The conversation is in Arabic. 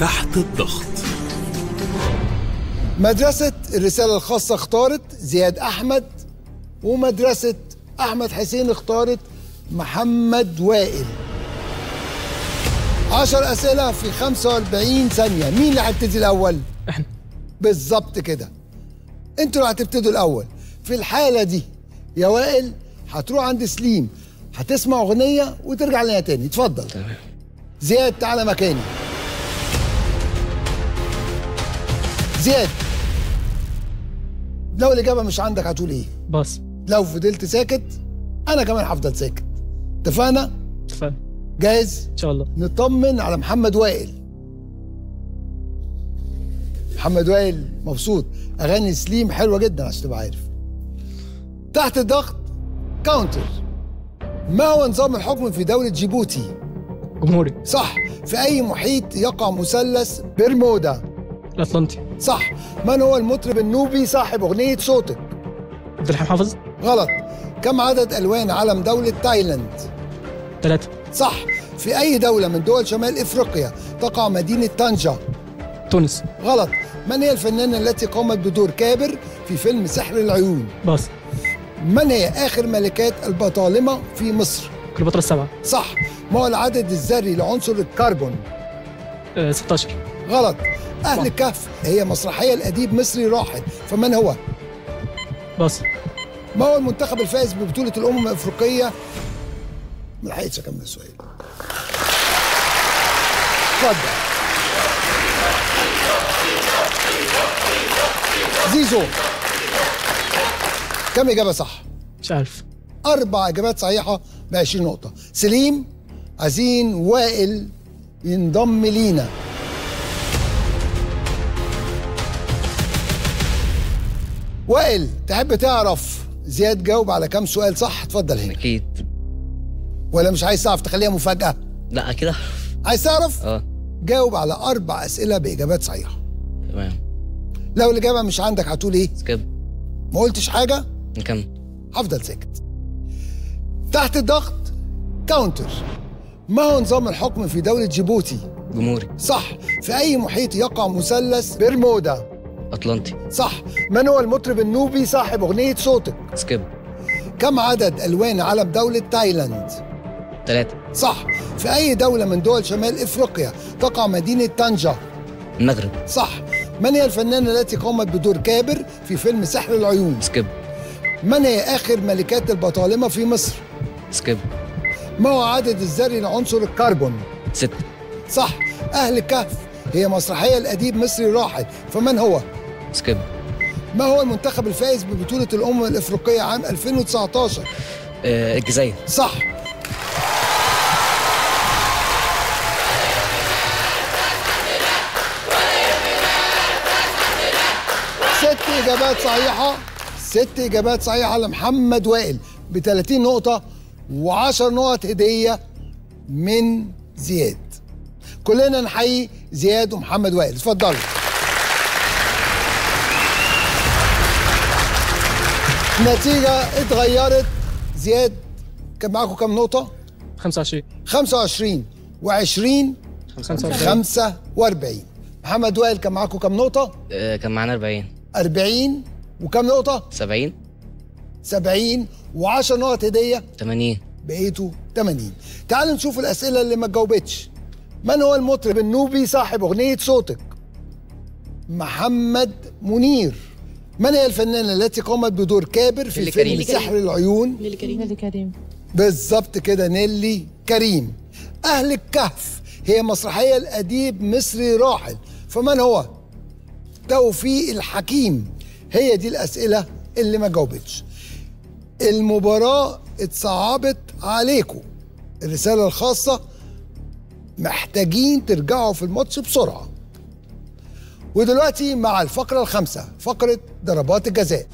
تحت الضغط. مدرسة الرسالة الخاصة اختارت زياد أحمد ومدرسة أحمد حسين اختارت محمد وائل. عشر أسئلة في 45 ثانية. مين اللي هيبتدي الأول؟ إحنا. بالظبط كده. أنتوا اللي هتبتدوا الأول. في الحالة دي يا وائل هتروح عند سليم هتسمع أغنية وترجع لنا تاني. اتفضل. تمام. زياد تعالى مكاني. زياد. لو الإجابة مش عندك هتقول إيه؟ باص لو فضلت ساكت أنا كمان هفضل ساكت. اتفقنا؟ اتفقنا. جاهز؟ إن شاء الله. نطمن على محمد وائل. محمد وائل مبسوط. أغاني سليم حلوة جدا عشان تبقى عارف. تحت الضغط counter ما هو نظام الحكم في دولة جيبوتي؟ جمهوري. صح. في أي محيط يقع مثلث برمودا؟ الأطلنطي. صح من هو المطرب النوبي صاحب أغنية صوتك؟ عبد الحليم حافظ غلط كم عدد ألوان علم دولة تايلاند؟ ثلاثة صح في أي دولة من دول شمال إفريقيا تقع مدينة طنجة؟ تونس غلط من هي الفنانة التي قامت بدور كابر في فيلم سحر العيون؟ باص من هي آخر ملكات البطالمة في مصر؟ كليوباترا السبعة صح ما هو العدد الذري لعنصر الكربون؟ آه 16 غلط أهل الكهف هي مسرحية لأديب مصري راحل فمن هو؟ باص ما هو المنتخب الفائز ببطولة الأمم الأفريقية؟ ما لحقتش أكمل السؤال اتفضل. زيزو. كم إجابة صح؟ مش عارف. أربع إجابات صحيحة ب 20 نقطة. سليم عايزين وائل ينضم لينا. وائل تحب تعرف زياد جاوب على كم سؤال صح؟ اتفضل هنا. أكيد. ولا مش عايز تعرف تخليها مفاجأة. لا كده. عايز تعرف؟ آه. جاوب على أربع أسئلة بإجابات صحيحة. تمام. لو الإجابة مش عندك هتقول إيه؟ skip. ما قلتش حاجة؟ نكمل. هفضل ساكت. تحت الضغط counter ما هو نظام الحكم في دولة جيبوتي؟ جمهوري. صح. في أي محيط يقع مثلث برمودا؟ أطلنطي. صح. من هو المطرب النوبي صاحب أغنية صوتك. skip. كم عدد ألوان علم دولة تايلاند؟ ثلاثة صح. في أي دولة من دول شمال إفريقيا تقع مدينة طنجة؟ المغرب. صح. من هي الفنانة التي قامت بدور كابر في فيلم سحر العيون؟ skip. من هي آخر ملكات البطالمة في مصر؟ skip. ما هو عدد الذري لعنصر الكربون؟ ستة. صح. أهل الكهف هي مسرحية لأديب مصري راحل فمن هو؟ skip ما هو المنتخب الفائز ببطولة الأمم الإفريقية عام 2019 آه الجزائر. صح. ست إجابات صحيحة ست إجابات صحيحة لمحمد وائل ب 30 نقطة و10 نقط هدية من زياد. كلنا نحيي زياد ومحمد وائل. اتفضلوا. النتيجة اتغيرت زياد كان معاكم كام نقطة؟ 25 25 و20 25 45 محمد وائل كان معاكم كام نقطة؟ آه كان معانا 40 40 وكام نقطة؟ 70 70 و10 نقط هدية؟ 80 بقيتوا 80 تعالوا نشوف الأسئلة اللي ما جاوبتش من هو المطرب النوبي صاحب أغنية صوتك؟ محمد منير. من هي الفنانة التي قامت بدور كابر في فيلم كريم. سحر العيون؟ نيلي كريم. نيلي كريم. بالظبط كده نيلي كريم. أهل الكهف هي مسرحية لأديب مصري راحل. فمن هو؟ توفيق الحكيم. هي دي الأسئلة اللي ما جاوبتش. المباراة اتصعبت عليكم. الرسالة الخاصة محتاجين ترجعوا في الماتش بسرعة. ودلوقتي مع الفقرة الخامسة فقرة ضربات الجزاء.